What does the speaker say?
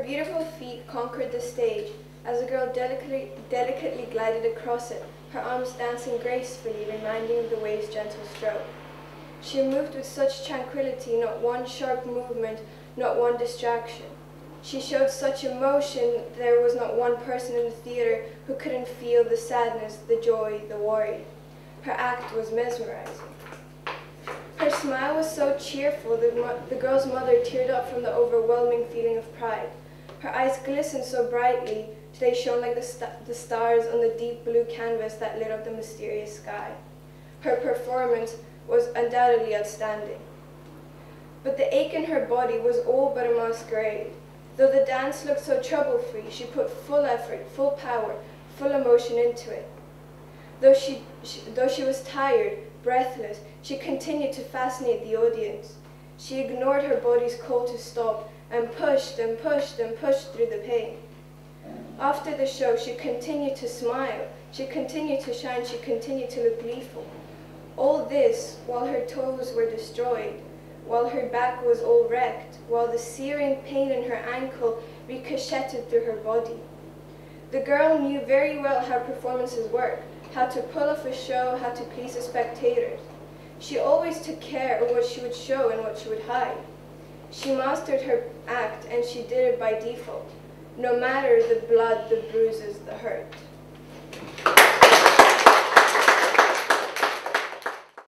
Her beautiful feet conquered the stage as the girl delicately, delicately glided across it, her arms dancing gracefully, reminding of the wave's gentle stroke. She moved with such tranquility, not one sharp movement, not one distraction. She showed such emotion there was not one person in the theater who couldn't feel the sadness, the joy, the worry. Her act was mesmerizing. Her smile was so cheerful that the girl's mother teared up from the overwhelming feeling of pride. Her eyes glistened so brightly, they shone like the, st- the stars on the deep blue canvas that lit up the mysterious sky. Her performance was undoubtedly outstanding. But the ache in her body was all but a masquerade. Though the dance looked so trouble-free, she put full effort, full power, full emotion into it. Though she, she, though she was tired, breathless, she continued to fascinate the audience. She ignored her body's call to stop and pushed and pushed and pushed through the pain. After the show, she continued to smile, she continued to shine, she continued to look gleeful. All this while her toes were destroyed, while her back was all wrecked, while the searing pain in her ankle ricocheted through her body. The girl knew very well how performances work, how to pull off a show, how to please the spectators. She always took care of what she would show and what she would hide. She mastered her act and she did it by default, no matter the blood, the bruises, the hurt.